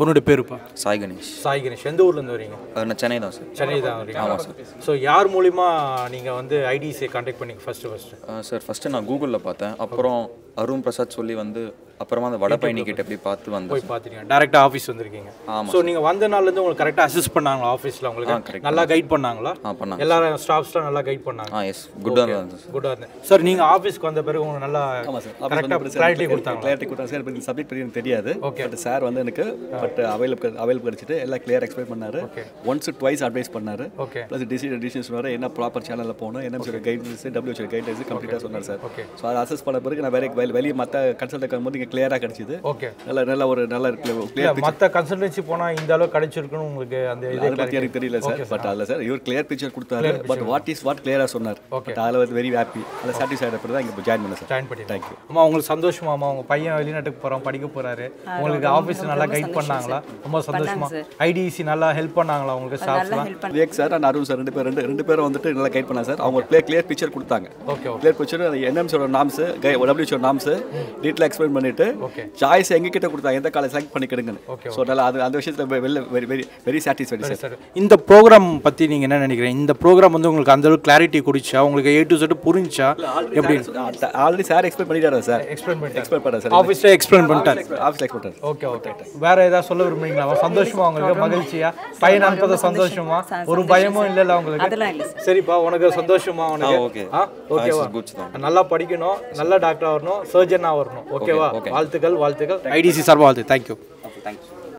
உன்னோட பேருப்பா சாய் கணேஷ். சாய் கணேஷ். எந்த ஊர்லேருந்து வரீங்க? நான் சென்னை தான் சார் சென்னை தான் வரீங்க. ஸோ யார் மூலிமா நீங்கள் வந்து ஐடிசியை காண்டாக்ட் பண்ணி ஃபஸ்ட்டு ஃபஸ்ட்டு சார் ஃபஸ்ட்டு நான் கூகுளில் பார்த்தேன். அப்புறம் அருண் பிரசாத் சொல்லி வந்து அப்புறமா அந்த வடபயணி கிட்ட போய் பார்த்து வந்தேன் போய் பார்த்துட்டீங்க. டேரெக்டாக ஆஃபீஸ் வந்திருக்கீங்க. ஆமாம் ஸோ நீங்கள் வந்த நாள்லேருந்து உங்களுக்கு கரெக்டாக அசிஸ்ட் பண்ணாங்களா ஆஃபீஸில் உங்களுக்கு? correct. நல்லா கைட் பண்ணாங்களா? ஆ பண்ணாங்க எல்லாரும் ஸ்டாஃப்ஸ்லாம் நல்லா கைட் பண்ணாங்க. ஆ எஸ் குட்டாக இருந்தது சார். குட்டாக இருந்தேன் சார் நீங்கள் ஆஃபீஸ்க்கு வந்த பிறகு உங்களுக்கு நல்லா கரெக்டாக கிளாரிட்டி கொடுத்தாங்க கிளாரிட்டி கொடுத்தாங்க சார் இப்போ சப்ஜெக்ட் பற்றி எனக்கு தெரியாது. Okay. பட் சார் வந்து எனக்கு பட் அவைலபிள் அவைலபிள் கிடச்சிட்டு எல்லாம் கிளியர் எக்ஸ்பிளைன் பண்ணாரு. ஒன்ஸ் டுவைஸ் அட்வைஸ் பண்ணாரு. ஓகே ப்ளஸ் டிசிஷன் டிசிஷன் சொன்னார் என்ன ப்ராப்பர் சேனலில் போகணும் என்ன சொல்ற கைடன்ஸ் டபிள்யூஹெச் கைடன்ஸ் கம்ப்ளீட்டாக சொன்னார் சார். ஸோ அதை அசஸ் பண்ண பிறகு நான் வேற வெளி- வெளியே மற்ற கன்சல்ட் இருக்கும்போது இங்கே கிளியராக கிடச்சிது. ஓகே நல்ல நல்ல ஒரு நல்ல கிளியர் மற்ற கன்சல்டன்சி போனால் இந்த அளவுக்கு கிடைச்சிருக்குன்னு உங்களுக்கு அந்த இது பற்றி எனக்கு தெரியல சார் பட் அதில் சார் இவர் கிளியர் பிக்சர் கொடுத்தாரு. பட் வாட் இஸ் வாட் கிளியராக சொன்னார். பட் அதில் வந்து வெரி ஹாப்பி அதில் சாட்டிஸ்ஃபைட் அப்புறம் தான் இங்கே ஜாயின் பண்ண சார் ஜாயின் பண்ணி தேங்க்யூ அம்மா உங்களுக்கு சந்தோஷமா அம்மா? உங்க பையன் வெளிநாட்டுக்கு போறோம் படிக்க போறாரு. உங்களுக்கு ஆபீஸ் நல்லா கைட் பண்ணாங்களா? ரொம்ப சந்தோஷமா? ஐடிசி நல்லா ஹெல்ப் பண்ணாங்களா உங்களுக்கு ஸ்டாஃப்ஸ்லாம் Vivek sir and Arun sir ரெண்டு பேர் ரெண்டு ரெண்டு பேரும் வந்துட்டு நல்லா கைட் பண்ணாங்க சார் அவங்க கிளியர் கிளியர் பிக்சர் கொடுத்தாங்க. ஓகே கிளியர் பிக்சர் என்எம்ஸோட நாம்ஸ் டபிள்யூஹெச்சோட நாம்ஸ் டீட்டெயில் எக்ஸ்பிளைன் பண்ணிட்டு. சாய்ஸ் எங்க கிட்ட கொடுத்தாங்க எந்த காலேஜ் செலக்ட் பண்ணிக்கிடுங்கன்னு. ஸோ நல்லா அது அந்த விஷயத்தில் வெளில very very very satisfied sir இந்த ப்ரோக்ராம் பத்தி நீங்க என்ன நினைக்கிறீங்க? இந்த ப்ரோக்ராம் வந்து உங்களுக்கு அந்த அளவுக்கு கிளாரிட்டி குடிச்சா உங்களுக்கு ஏ டு செட் புரிஞ்சா எப்படி? ஆல்ரெடி சார் எக்ஸ்பிளைன் பண்ணிட்டாரு சார் எக்ஸ்பிளைன் பண்ணார் சார் ஆஃபீஸ்ல எக்ஸ்பிளைன் பண்ணிட்டாரு. ஆஃபீஸ் எக்ஸ்பிளைன் ஓகே ஓகே வேற ஏதாவது சொல்ல விரும்புறீங்களா? சந்தோஷமா உங்களுக்கு? மகிழ்ச்சியா? பையன் அனுப்பத சந்தோஷமா? ஒரு பயமும் இல்லைல்ல உங்களுக்கு அதெல்லாம் இல்லை. சரிப்பா உனக்கு சந்தோஷமா உனக்கு? good தான். நல்லா படிக்கணும் நல்ல டாக்டரா வரணும் சர்ஜனா வரணும். ஓகேவா வாழ்த்துக்கள் வாழ்த்துக்கள். ஐடிசி சார்பா வாழ்த்து. Thank you thank you